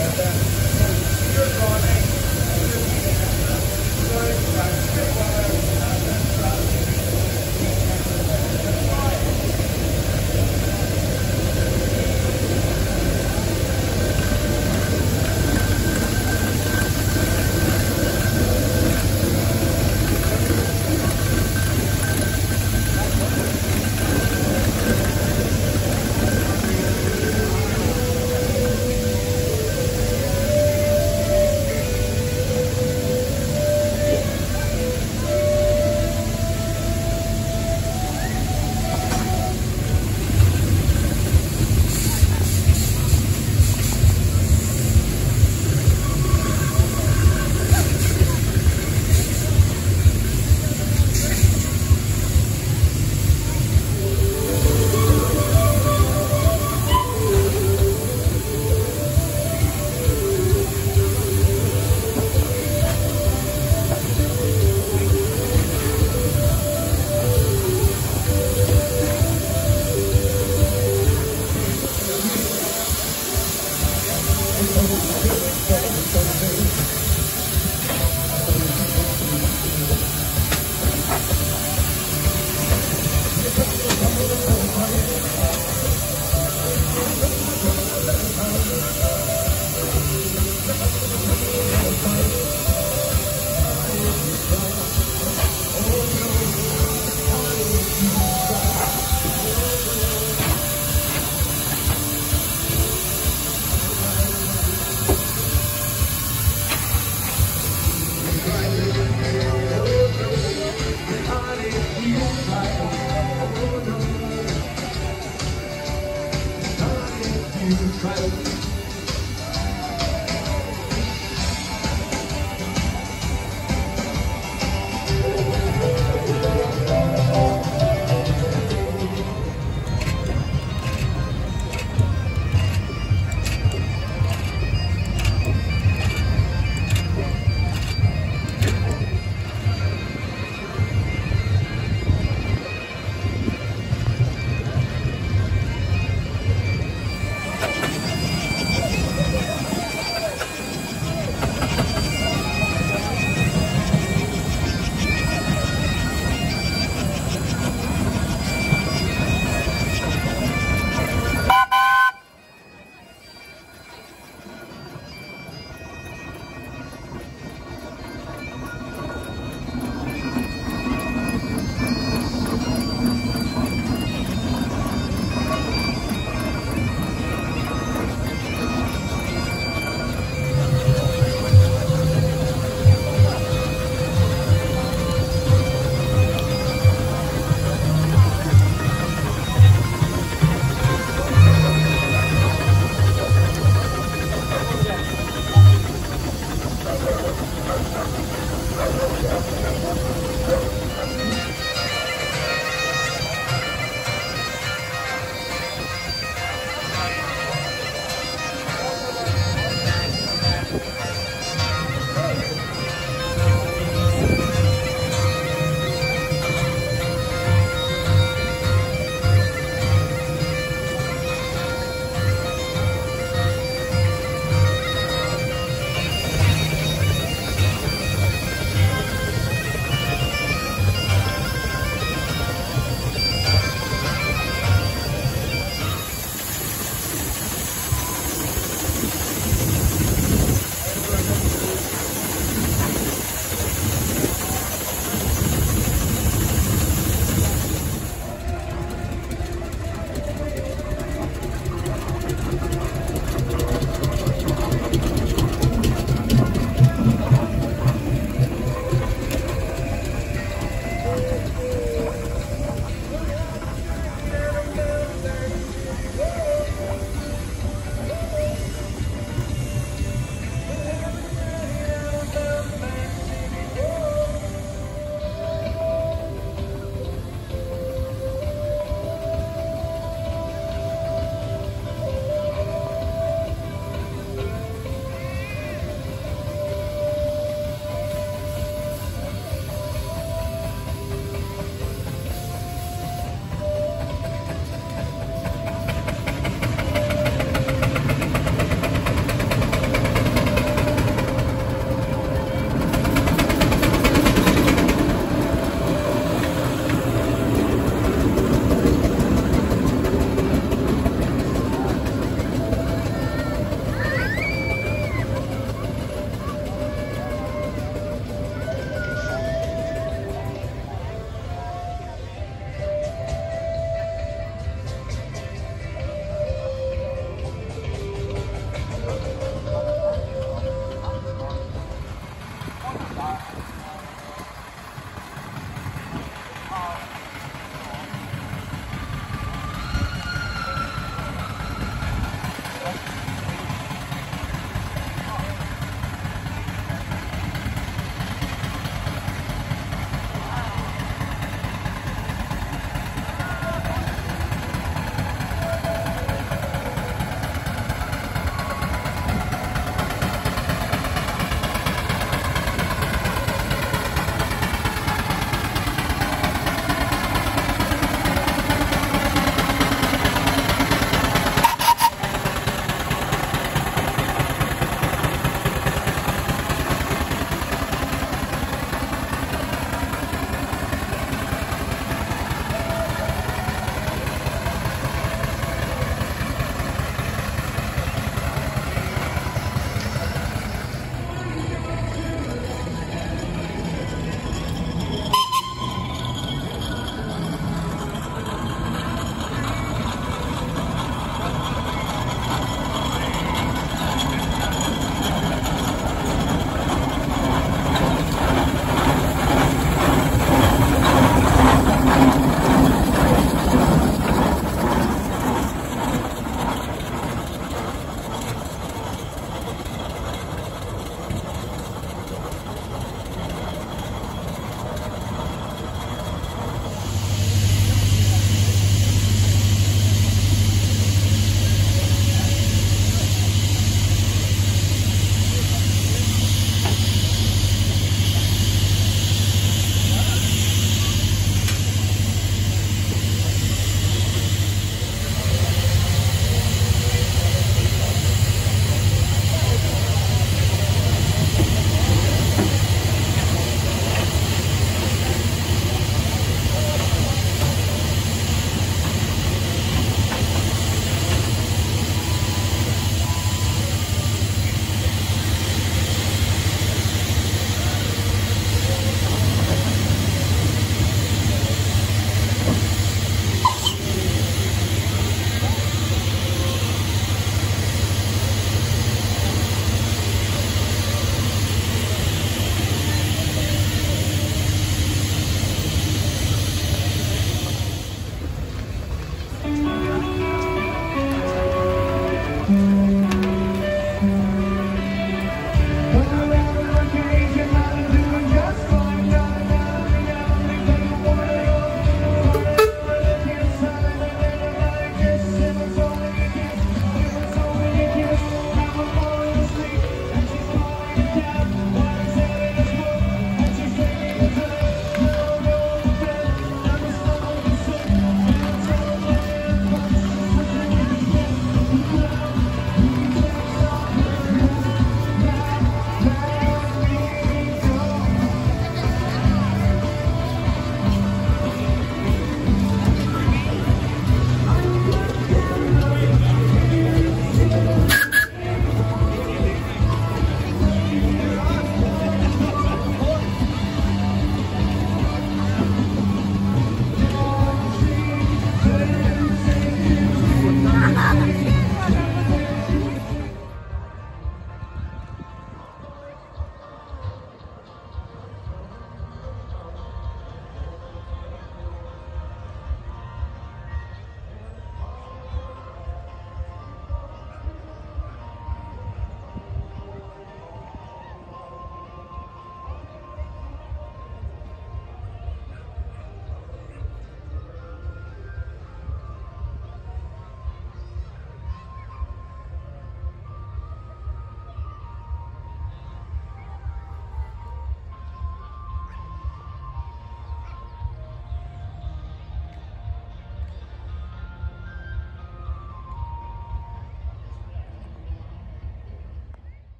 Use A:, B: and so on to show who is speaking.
A: Yeah. Try